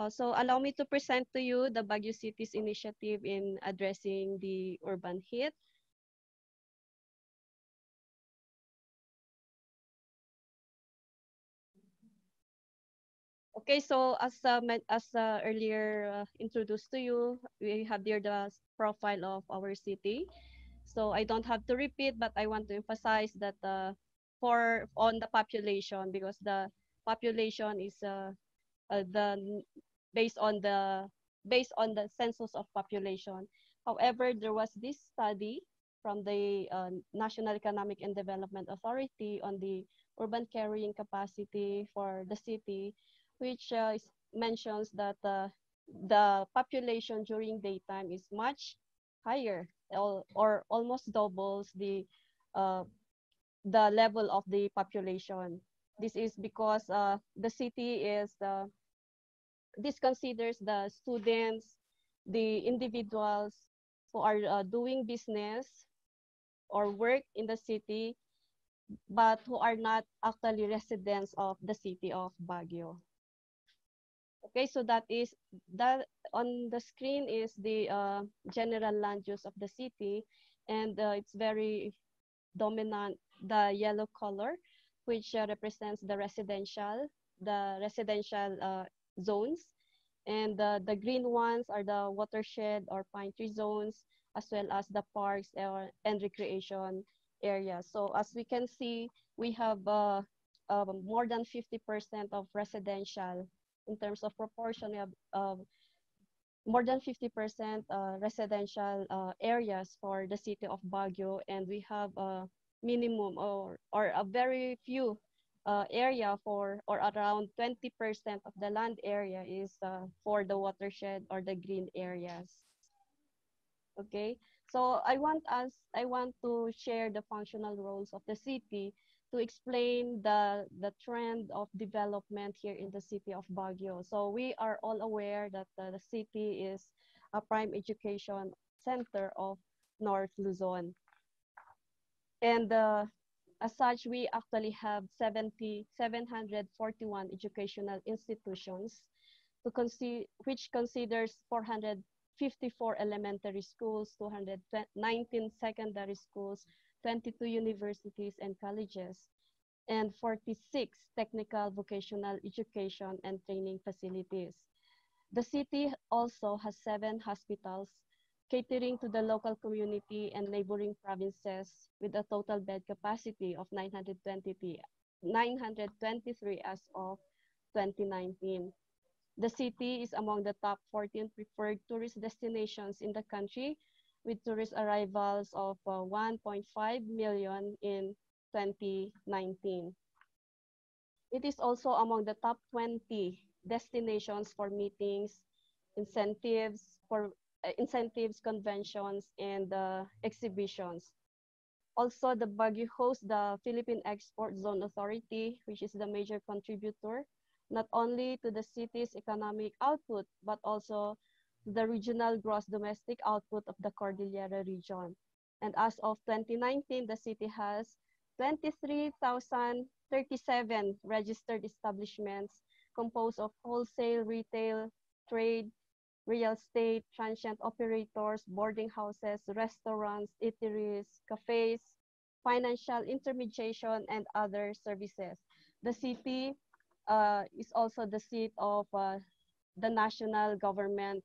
Uh, so allow me to present to you the Baguio City's initiative in addressing the urban heat. Okay, so as uh, as uh, earlier uh, introduced to you, we have here the profile of our city. So I don't have to repeat, but I want to emphasize that uh, for on the population because the population is uh, uh, the based on the based on the census of population. However, there was this study from the uh, National Economic and Development Authority on the urban carrying capacity for the city, which uh, mentions that uh, the population during daytime is much higher or, or almost doubles the uh, the level of the population. This is because uh, the city is uh, this considers the students, the individuals who are uh, doing business or work in the city, but who are not actually residents of the city of Baguio. Okay, so that is that on the screen is the uh, general land use of the city, and uh, it's very dominant the yellow color, which uh, represents the residential, the residential uh, zones. And the, the green ones are the watershed or pine tree zones, as well as the parks and recreation areas. So as we can see, we have uh, uh, more than 50% of residential in terms of proportion. We have uh, more than 50% uh, residential uh, areas for the city of Baguio, and we have a minimum or, or a very few uh, area for or around 20% of the land area is uh, for the watershed or the green areas. Okay, so I want us, I want to share the functional roles of the city to explain the, the trend of development here in the city of Baguio. So we are all aware that uh, the city is a prime education center of North Luzon. And uh, as such, we actually have 70, 741 educational institutions which considers 454 elementary schools, 219 secondary schools, 22 universities and colleges, and 46 technical vocational education and training facilities. The city also has seven hospitals, catering to the local community and neighboring provinces with a total bed capacity of 923, 923 as of 2019. The city is among the top 14 preferred tourist destinations in the country with tourist arrivals of uh, 1.5 million in 2019. It is also among the top 20 destinations for meetings, incentives, for incentives, conventions, and uh, exhibitions. Also, the Baguio hosts the Philippine Export Zone Authority, which is the major contributor, not only to the city's economic output, but also the regional gross domestic output of the Cordillera region. And as of 2019, the city has 23,037 registered establishments composed of wholesale, retail, trade, real estate, transient operators, boarding houses, restaurants, eateries, cafes, financial intermediation, and other services. The city uh, is also the seat of uh, the national government,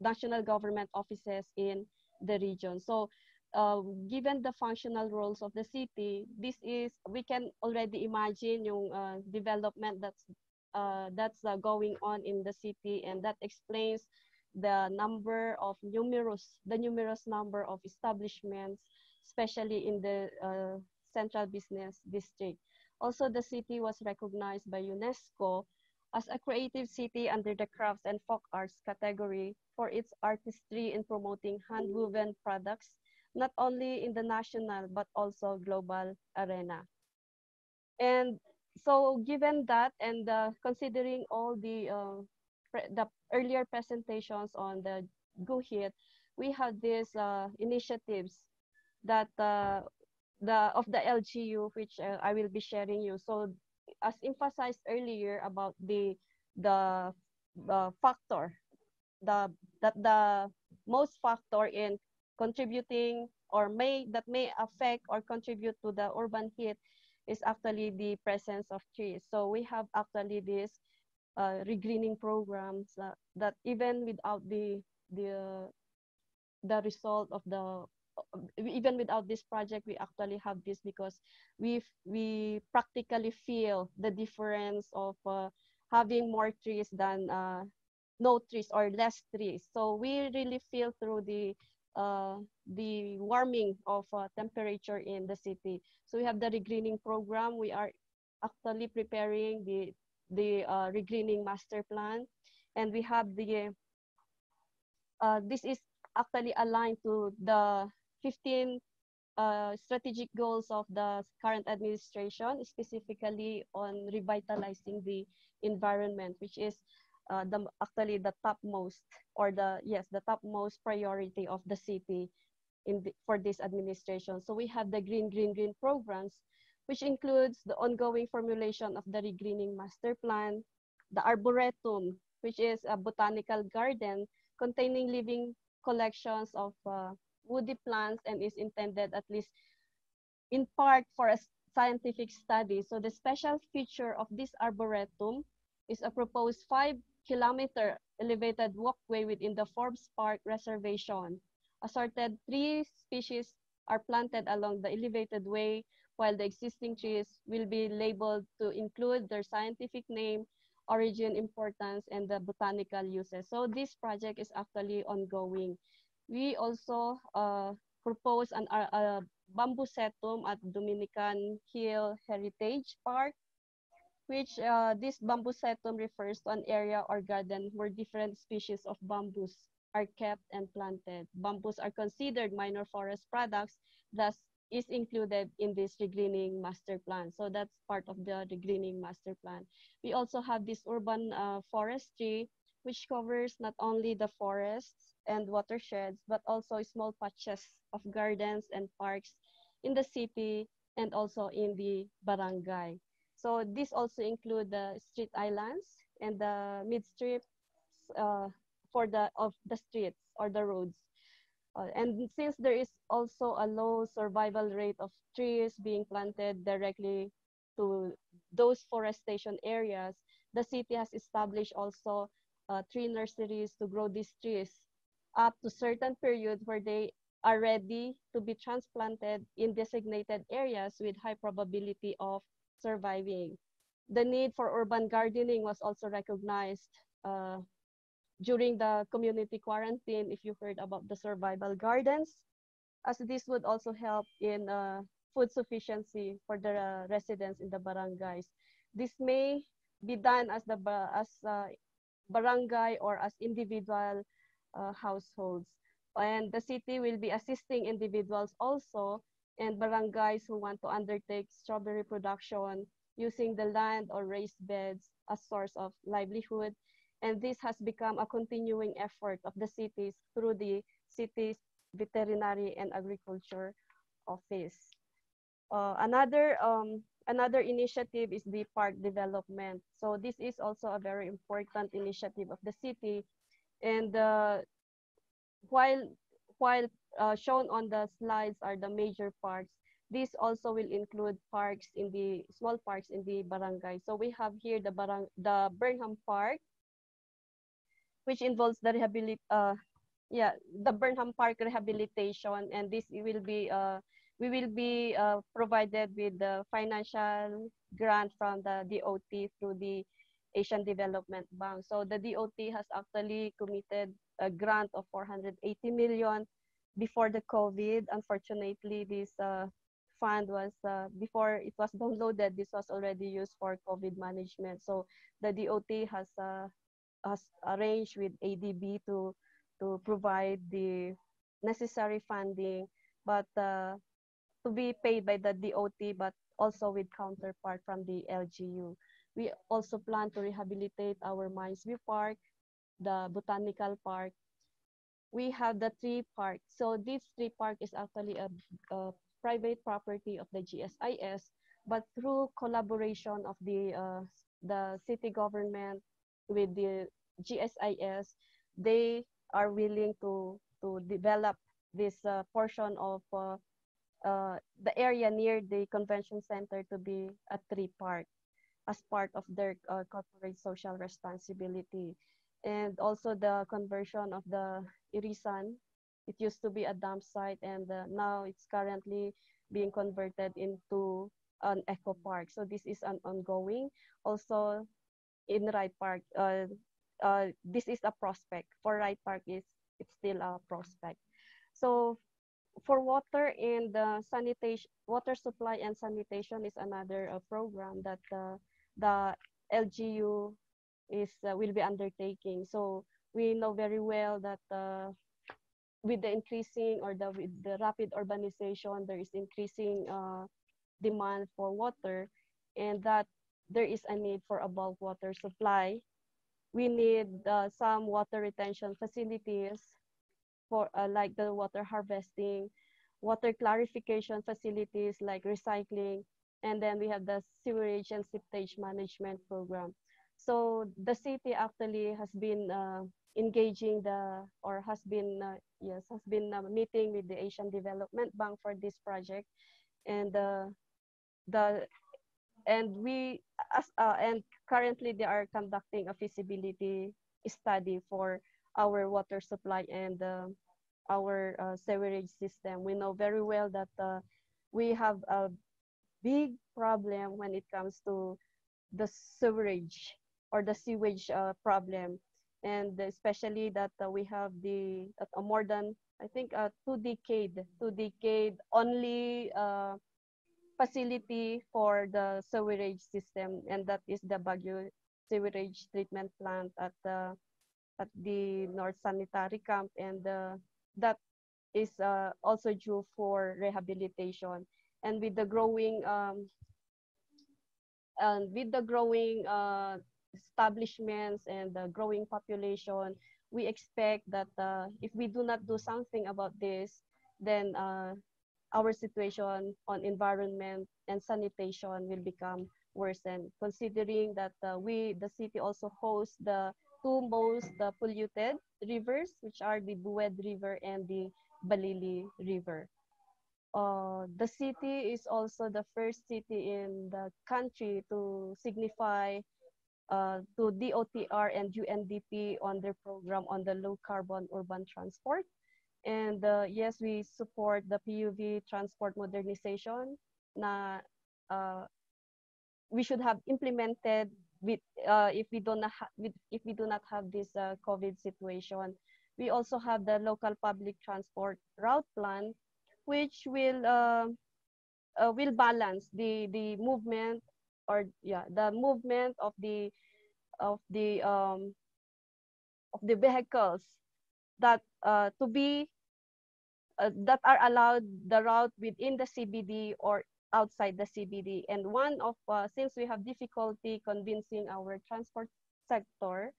national government offices in the region. So uh, given the functional roles of the city, this is, we can already imagine yung uh, development that's uh, that's uh, going on in the city and that explains the number of numerous the numerous number of establishments especially in the uh, central business district. Also the city was recognized by unesco as a creative city under the crafts and folk arts category for its artistry in promoting hand-woven products not only in the national but also global arena. And so given that and uh, considering all the uh, the earlier presentations on the GUHeat, we have these uh, initiatives that uh, the of the LGU, which uh, I will be sharing you. So as emphasized earlier about the the factor, the that the most factor in contributing or may that may affect or contribute to the urban heat is actually the presence of trees. So we have actually this uh, regreening programs uh, that even without the the the result of the even without this project we actually have this because we we practically feel the difference of uh, having more trees than uh, no trees or less trees so we really feel through the uh, the warming of uh, temperature in the city. So we have the regreening program. We are actually preparing the the uh, regreening master plan. And we have the uh, this is actually aligned to the 15 uh, strategic goals of the current administration, specifically on revitalizing the environment, which is uh, the actually the topmost or the yes the topmost priority of the city in the, for this administration. So we have the green green green programs, which includes the ongoing formulation of the regreening master plan, the arboretum, which is a botanical garden containing living collections of uh, woody plants and is intended at least in part for a scientific study. So the special feature of this arboretum is a proposed five kilometer elevated walkway within the Forbes Park Reservation. Assorted three species are planted along the elevated way, while the existing trees will be labeled to include their scientific name, origin, importance, and the botanical uses. So this project is actually ongoing we also uh, propose an uh, a bambusetum at Dominican Hill Heritage Park, which uh, this bambusetum refers to an area or garden where different species of bamboos are kept and planted. Bamboos are considered minor forest products, thus is included in this regreening master plan. So that's part of the regreening master plan. We also have this urban uh, forestry, which covers not only the forests, and watersheds, but also small patches of gardens and parks in the city and also in the barangay. So this also include the street islands and the mid strips uh, for the of the streets or the roads. Uh, and since there is also a low survival rate of trees being planted directly to those forestation areas, the city has established also uh, tree nurseries to grow these trees up to certain period where they are ready to be transplanted in designated areas with high probability of surviving. The need for urban gardening was also recognized uh, during the community quarantine, if you heard about the survival gardens, as this would also help in uh, food sufficiency for the uh, residents in the barangays. This may be done as the as uh, barangay or as individual uh, households. And the city will be assisting individuals also and barangays who want to undertake strawberry production using the land or raised beds as source of livelihood. And this has become a continuing effort of the cities through the city's veterinary and agriculture office. Uh, another um, another initiative is the park development. So this is also a very important initiative of the city and uh, while while uh, shown on the slides are the major parks, this also will include parks in the small parks in the barangay. So we have here the barang the Burnham Park, which involves the rehabilit uh yeah the Burnham Park rehabilitation, and this will be uh we will be uh, provided with the financial grant from the DOT through the Asian Development Bank. So the DOT has actually committed a grant of 480 million before the COVID. Unfortunately, this uh, fund was, uh, before it was downloaded, this was already used for COVID management. So the DOT has, uh, has arranged with ADB to, to provide the necessary funding, but uh, to be paid by the DOT, but also with counterpart from the LGU. We also plan to rehabilitate our Mines View Park, the Botanical Park. We have the tree park. So this tree park is actually a, a private property of the GSIS, but through collaboration of the uh, the city government with the GSIS, they are willing to to develop this uh, portion of uh, uh, the area near the convention center to be a tree park as part of their uh, corporate social responsibility. And also the conversion of the Irisan. It used to be a dump site and uh, now it's currently being converted into an eco park. So this is an ongoing. Also in Wright Park, uh, uh, this is a prospect. For Wright Park, is it's still a prospect. So for water and uh, sanitation, water supply and sanitation is another uh, program that uh, the LGU is uh, will be undertaking. So we know very well that uh, with the increasing or the with the rapid urbanization, there is increasing uh, demand for water, and that there is a need for a bulk water supply. We need some water retention facilities for uh, like the water harvesting, water clarification facilities like recycling, and then we have the sewerage and septage management program. So the city actually has been uh, engaging the or has been uh, yes has been uh, meeting with the Asian Development Bank for this project, and uh, the and we as uh, and currently they are conducting a feasibility study for our water supply and uh, our sewerage system. We know very well that we have a big problem when it comes to the sewerage or the sewage uh, problem. And especially that uh, we have the uh, more than, I think, uh, two decade, two decade only facility for the sewerage system. And that is the Baguio sewerage treatment plant at the at the North Sanitary Camp and uh, that is uh, also due for rehabilitation. And with the growing um, and with the growing uh, establishments and the growing population, we expect that uh, if we do not do something about this, then uh, our situation on environment and sanitation will become worsen. Considering that uh, we, the city, also hosts the two most polluted rivers, which are the Bued River and the Balili River. Uh, the city is also the first city in the country to signify uh, to DOTR and UNDP on their program on the low carbon urban transport. And uh, yes, we support the PUV transport modernization na uh, we should have implemented with uh, if we do not with, if we do not have this uh, COVID situation, we also have the local public transport route plan, which will uh, will balance the the movement or yeah the movement of the of the um, of the vehicles that uh, to be uh, that are allowed the route within the CBD or outside the CBD. And one of, uh, since we have difficulty convincing our transport sector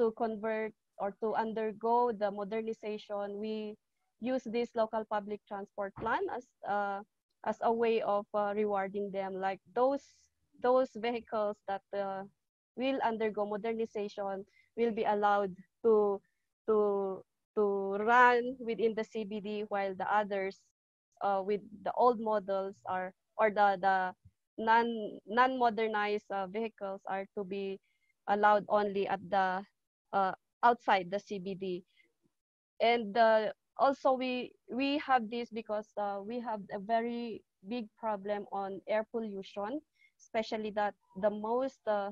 to convert or to undergo the modernization, we use this local public transport plan as, uh, as a way of uh, rewarding them. Like those, those vehicles that uh, will undergo modernization will be allowed to, to, to run within the CBD while the others uh, with the old models are or the the non non modernized uh, vehicles are to be allowed only at the uh, outside the CBD and uh, also we we have this because uh, we have a very big problem on air pollution especially that the most uh,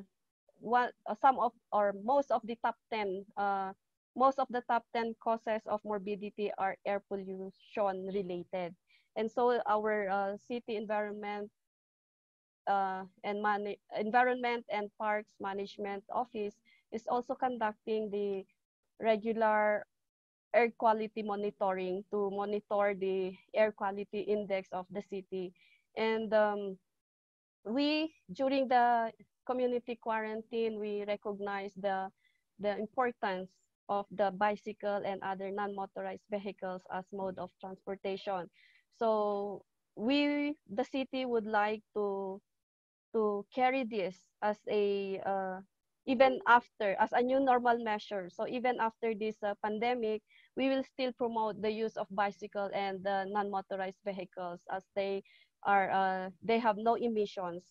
one uh, some of or most of the top 10 uh, most of the top 10 causes of morbidity are air pollution related and so our uh, city environment uh, and man environment and parks management office is also conducting the regular air quality monitoring to monitor the air quality index of the city. And um, we, during the community quarantine, we recognize the, the importance of the bicycle and other non-motorized vehicles as mode of transportation. So we, the city would like to, to carry this as a uh, even after as a new normal measure. So even after this uh, pandemic, we will still promote the use of bicycle and uh, non-motorized vehicles as they are uh, they have no emissions.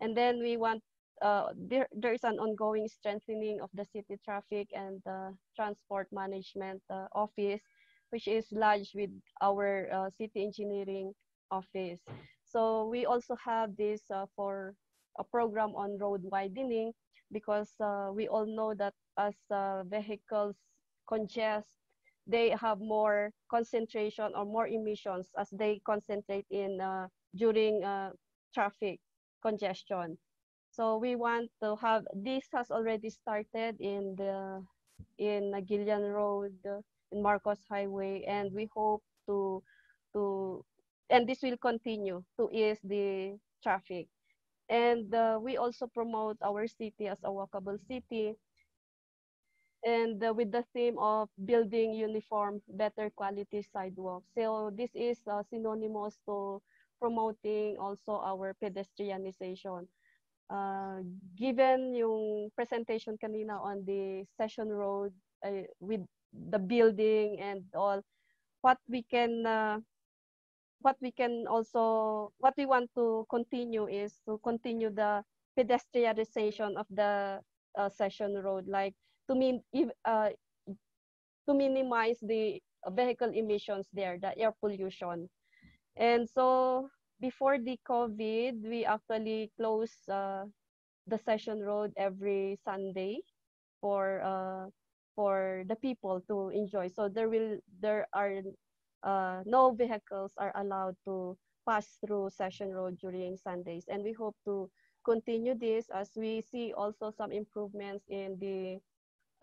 And then we want uh, there there is an ongoing strengthening of the city traffic and the transport management uh, office, which is large with our uh, city engineering office. So we also have this uh, for a program on road widening because uh, we all know that as uh, vehicles congest, they have more concentration or more emissions as they concentrate in uh, during uh, traffic congestion. So we want to have this has already started in the in Gillian Road, in Marcos Highway, and we hope to to and this will continue to ease the traffic. And uh, we also promote our city as a walkable city. And uh, with the theme of building uniform, better quality sidewalks. So this is uh, synonymous to promoting also our pedestrianization. Uh, given yung presentation kanina on the session road uh, with the building and all, what we can uh, what we can also what we want to continue is to continue the pedestrianization of the uh, session road like to mean uh, to minimize the vehicle emissions there the air pollution and so before the covid we actually close uh, the session road every sunday for uh, for the people to enjoy so there will there are uh, no vehicles are allowed to pass through Session Road during Sundays. And we hope to continue this as we see also some improvements in the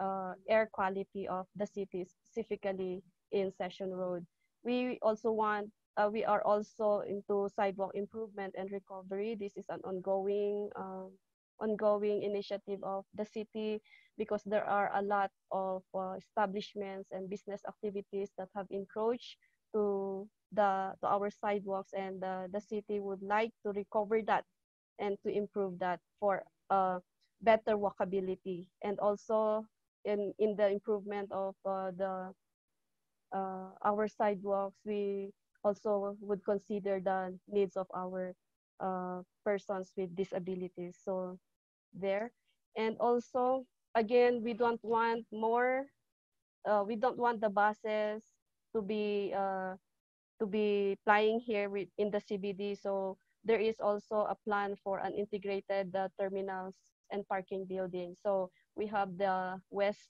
uh, air quality of the city, specifically in Session Road. We also want, uh, we are also into sidewalk improvement and recovery. This is an ongoing, uh, ongoing initiative of the city because there are a lot of uh, establishments and business activities that have encroached to the to our sidewalks and the, the city would like to recover that and to improve that for uh, better walkability and also in in the improvement of uh, the uh, our sidewalks we also would consider the needs of our uh, persons with disabilities so there and also again we don't want more uh, we don't want the buses to be uh, to be flying here with, in the CBD. So there is also a plan for an integrated uh, terminals and parking building. So we have the west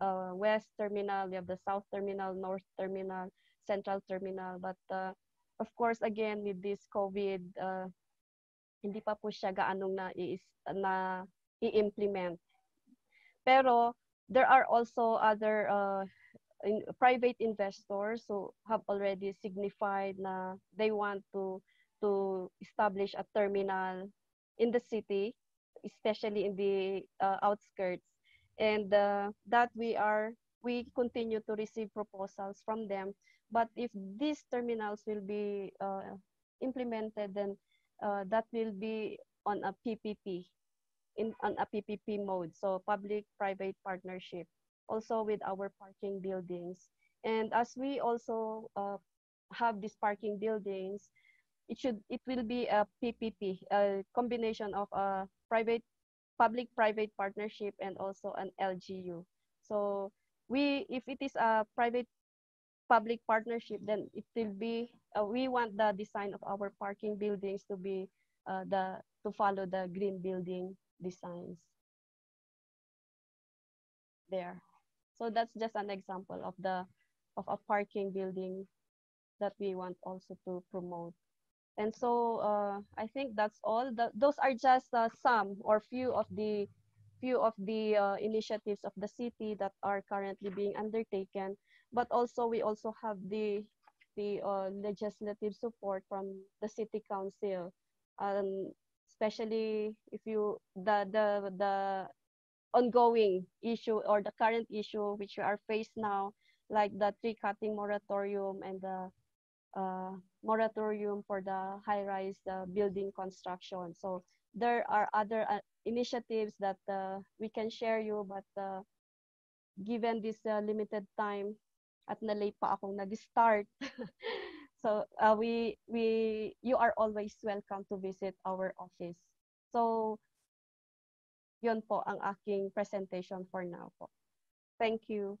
uh, west terminal, we have the south terminal, north terminal, central terminal. But uh, of course, again with this COVID, uh, hindi pa po siya gaanong na, na i-implement. Pero there are also other uh, in, private investors who have already signified na they want to to establish a terminal in the city, especially in the uh, outskirts, and uh, that we are we continue to receive proposals from them. But if these terminals will be uh, implemented, then uh, that will be on a PPP, in on a PPP mode, so public-private partnership also with our parking buildings. And as we also uh, have these parking buildings, it should it will be a PPP, a combination of a private, public-private partnership and also an LGU. So we, if it is a private public partnership, then it will be, uh, we want the design of our parking buildings to be uh, the, to follow the green building designs there. So that's just an example of the of a parking building that we want also to promote. And so uh, I think that's all. The, those are just uh, some or few of the few of the uh, initiatives of the city that are currently being undertaken. But also we also have the the uh, legislative support from the city council, um, especially if you the the the ongoing issue or the current issue which we are faced now, like the tree cutting moratorium and the uh, moratorium for the high-rise uh, building construction. So there are other uh, initiatives that uh, we can share you but uh, given this uh, limited time at nalate pa akong nag-start. so uh, we we you are always welcome to visit our office. So yun po ang aking presentation for now po. Thank you.